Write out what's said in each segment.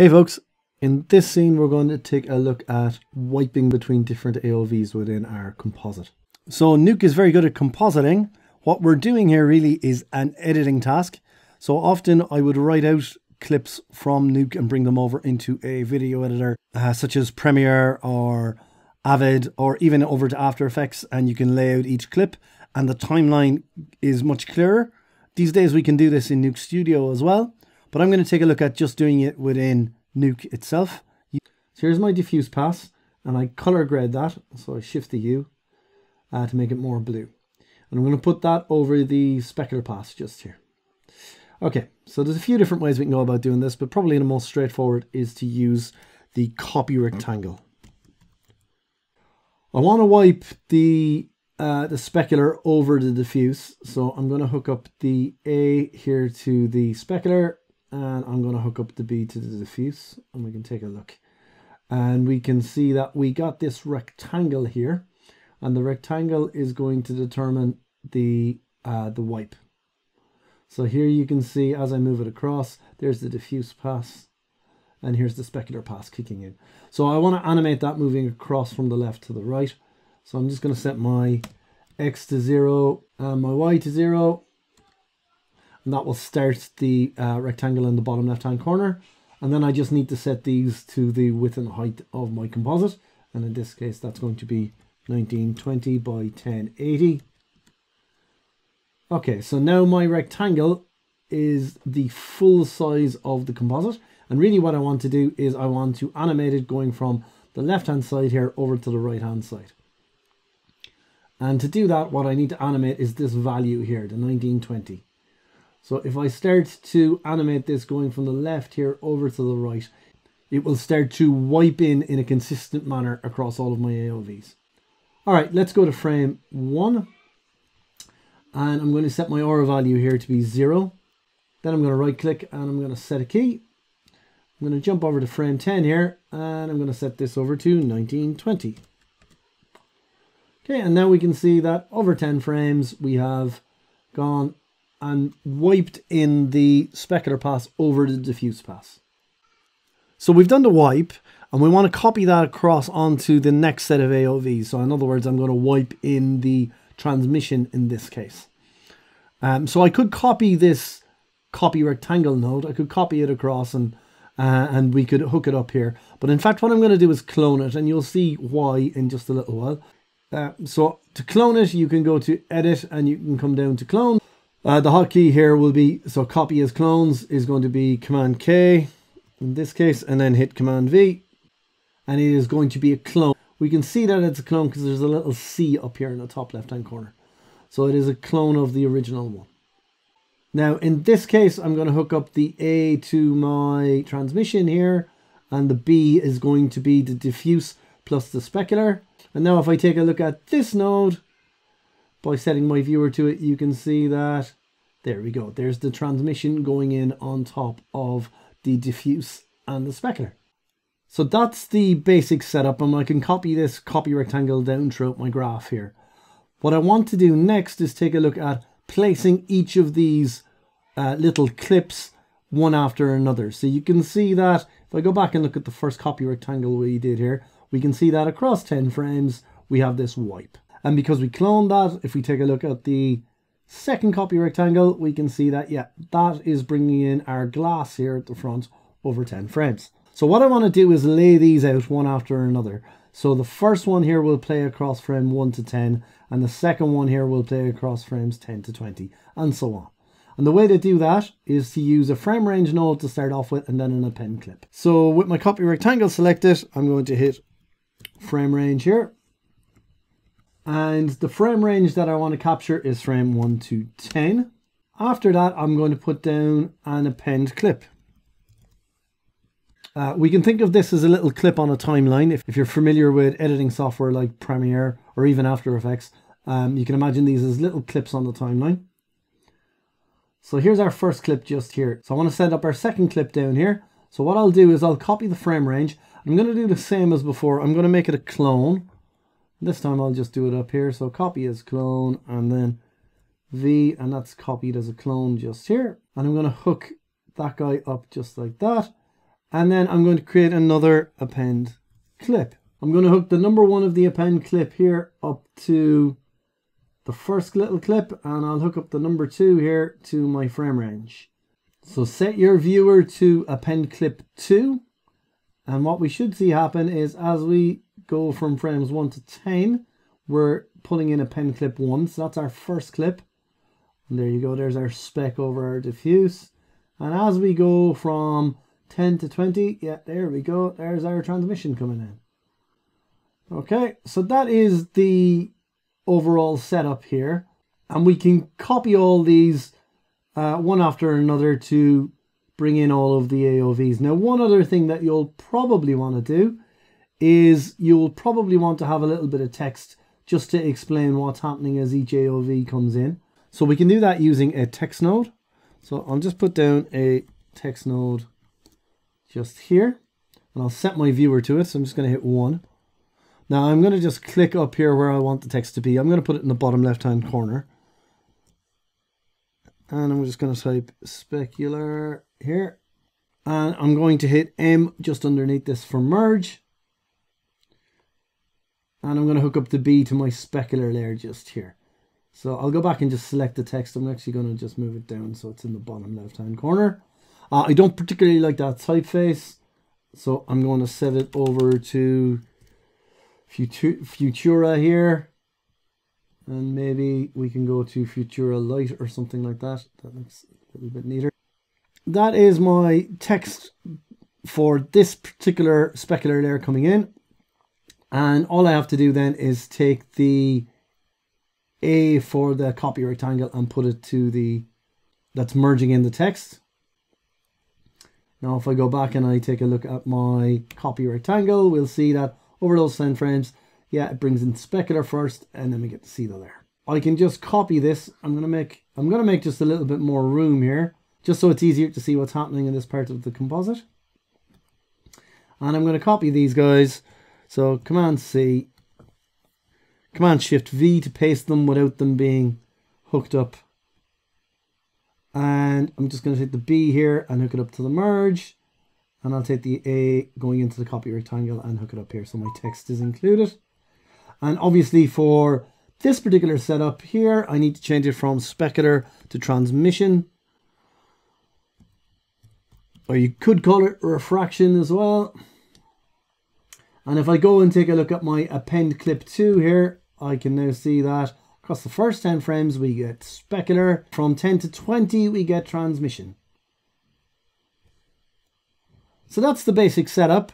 Hey folks, in this scene we're going to take a look at wiping between different AOVs within our composite. So Nuke is very good at compositing. What we're doing here really is an editing task. So often I would write out clips from Nuke and bring them over into a video editor uh, such as Premiere or Avid or even over to After Effects and you can lay out each clip and the timeline is much clearer. These days we can do this in Nuke Studio as well. But I'm going to take a look at just doing it within Nuke itself. So here's my diffuse pass, and I color grade that. So I shift the hue uh, to make it more blue. And I'm going to put that over the specular pass just here. Okay, so there's a few different ways we can go about doing this, but probably the most straightforward is to use the copy rectangle. I want to wipe the uh, the specular over the diffuse, so I'm going to hook up the A here to the specular and I'm going to hook up the B to the diffuse and we can take a look. And we can see that we got this rectangle here and the rectangle is going to determine the uh, the wipe. So here you can see as I move it across there's the diffuse pass and here's the specular pass kicking in. So I want to animate that moving across from the left to the right. So I'm just going to set my X to zero and my Y to zero and that will start the uh, rectangle in the bottom left hand corner. And then I just need to set these to the width and height of my composite. And in this case that's going to be 1920 by 1080 okay so now my rectangle is the full size of the composite. And really what I want to do is I want to animate it going from the left hand side here over to the right hand side. And to do that what I need to animate is this value here the 1920 so if I start to animate this going from the left here over to the right, it will start to wipe in in a consistent manner across all of my AOVs. All right, let's go to frame one. And I'm going to set my R value here to be zero. Then I'm going to right click and I'm going to set a key. I'm going to jump over to frame 10 here and I'm going to set this over to 1920. Okay, and now we can see that over 10 frames we have gone and wiped in the specular pass over the diffuse pass. So we've done the wipe and we want to copy that across onto the next set of AOVs. So in other words, I'm going to wipe in the transmission in this case. Um, so I could copy this copy rectangle node. I could copy it across and uh, and we could hook it up here. But in fact, what I'm going to do is clone it and you'll see why in just a little while. Uh, so to clone it, you can go to edit and you can come down to clone. Uh, the hotkey here will be, so copy as clones is going to be Command K in this case, and then hit Command V, and it is going to be a clone. We can see that it's a clone because there's a little C up here in the top left hand corner. So it is a clone of the original one. Now in this case, I'm going to hook up the A to my transmission here, and the B is going to be the diffuse plus the specular. And now if I take a look at this node, by setting my viewer to it, you can see that there we go. There's the transmission going in on top of the diffuse and the specular. So that's the basic setup and I can copy this copy rectangle down throughout my graph here. What I want to do next is take a look at placing each of these uh, little clips one after another. So you can see that if I go back and look at the first copy rectangle we did here, we can see that across 10 frames we have this wipe. And because we cloned that, if we take a look at the second copy rectangle, we can see that, yeah, that is bringing in our glass here at the front over 10 frames. So what I want to do is lay these out one after another. So the first one here will play across frame 1 to 10, and the second one here will play across frames 10 to 20, and so on. And the way to do that is to use a frame range node to start off with and then an append clip. So with my copy rectangle selected, I'm going to hit frame range here and the frame range that I want to capture is frame 1 to 10. After that, I'm going to put down an append clip. Uh, we can think of this as a little clip on a timeline. If, if you're familiar with editing software like Premiere or even After Effects, um, you can imagine these as little clips on the timeline. So here's our first clip just here. So I want to set up our second clip down here. So what I'll do is I'll copy the frame range. I'm going to do the same as before. I'm going to make it a clone. This time I'll just do it up here. So copy as clone and then V and that's copied as a clone just here. And I'm going to hook that guy up just like that. And then I'm going to create another append clip. I'm going to hook the number one of the append clip here up to the first little clip and I'll hook up the number two here to my frame range. So set your viewer to append clip two and what we should see happen is as we go from frames 1 to 10, we're pulling in append clip 1. So that's our first clip. And there you go. There's our spec over our diffuse. And as we go from 10 to 20, yeah, there we go. There's our transmission coming in. Okay, so that is the overall setup here. And we can copy all these uh, one after another to bring in all of the AOVs. Now, one other thing that you'll probably want to do is you'll probably want to have a little bit of text just to explain what's happening as each AOV comes in. So we can do that using a text node. So I'll just put down a text node just here and I'll set my viewer to it. So I'm just going to hit one. Now I'm going to just click up here where I want the text to be. I'm going to put it in the bottom left hand corner. And I'm just going to type specular here. And I'm going to hit M just underneath this for merge. And I'm going to hook up the B to my specular layer just here. So I'll go back and just select the text. I'm actually going to just move it down so it's in the bottom left hand corner. Uh, I don't particularly like that typeface. So I'm going to set it over to Futura here. And maybe we can go to Futura Light or something like that. That looks a little bit neater that is my text for this particular specular layer coming in. And all I have to do then is take the A for the copy rectangle and put it to the, that's merging in the text. Now if I go back and I take a look at my copy rectangle, we'll see that over those 10 frames, yeah, it brings in specular first and then we get to see the layer. I can just copy this. I'm gonna make I'm gonna make just a little bit more room here just so it's easier to see what's happening in this part of the composite. And I'm to copy these guys. So Command C, Command Shift V to paste them without them being hooked up. And I'm just going to take the B here and hook it up to the merge. And I'll take the A going into the copy rectangle and hook it up here so my text is included. And obviously for this particular setup here, I need to change it from specular to transmission or you could call it refraction as well. And if I go and take a look at my append clip 2 here, I can now see that across the first 10 frames we get specular. From 10 to 20 we get transmission. So that's the basic setup.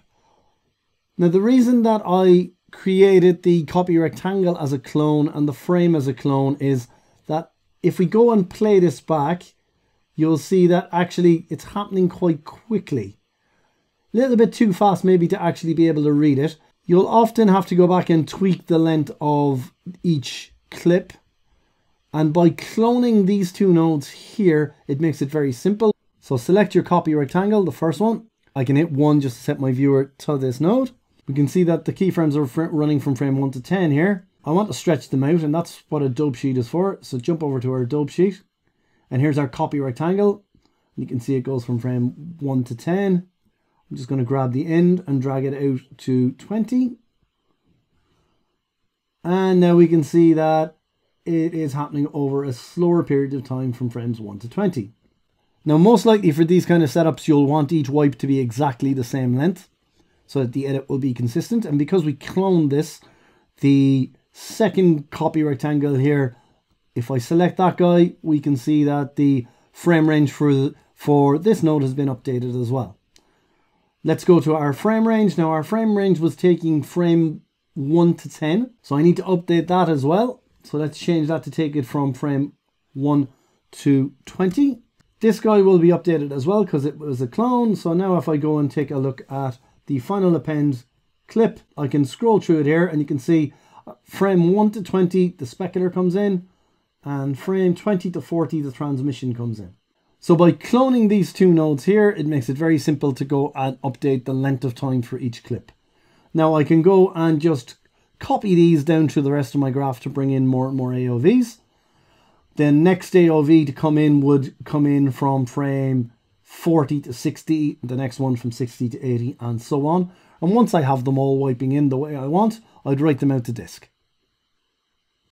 Now the reason that I created the copy rectangle as a clone and the frame as a clone is that if we go and play this back, you'll see that actually it's happening quite quickly. Little bit too fast maybe to actually be able to read it. You'll often have to go back and tweak the length of each clip. And by cloning these two nodes here, it makes it very simple. So select your copy rectangle, the first one. I can hit one just to set my viewer to this node. We can see that the keyframes are running from frame 1 to 10 here. I want to stretch them out and that's what a dope sheet is for. So jump over to our dope sheet. And here's our copy rectangle. You can see it goes from frame 1 to 10. I'm just going to grab the end and drag it out to 20. And now we can see that it is happening over a slower period of time from frames 1 to 20. Now most likely for these kind of setups you'll want each wipe to be exactly the same length so that the edit will be consistent. And because we cloned this, the second copy rectangle here if I select that guy, we can see that the frame range for, for this node has been updated as well. Let's go to our frame range. Now our frame range was taking frame 1 to 10. So I need to update that as well. So let's change that to take it from frame 1 to 20. This guy will be updated as well because it was a clone. So now if I go and take a look at the final append clip, I can scroll through it here and you can see uh, frame 1 to 20, the specular comes in and frame 20 to 40 the transmission comes in. So by cloning these two nodes here, it makes it very simple to go and update the length of time for each clip. Now I can go and just copy these down to the rest of my graph to bring in more and more AOVs. Then next AOV to come in would come in from frame 40 to 60, the next one from 60 to 80, and so on. And once I have them all wiping in the way I want, I'd write them out to disk.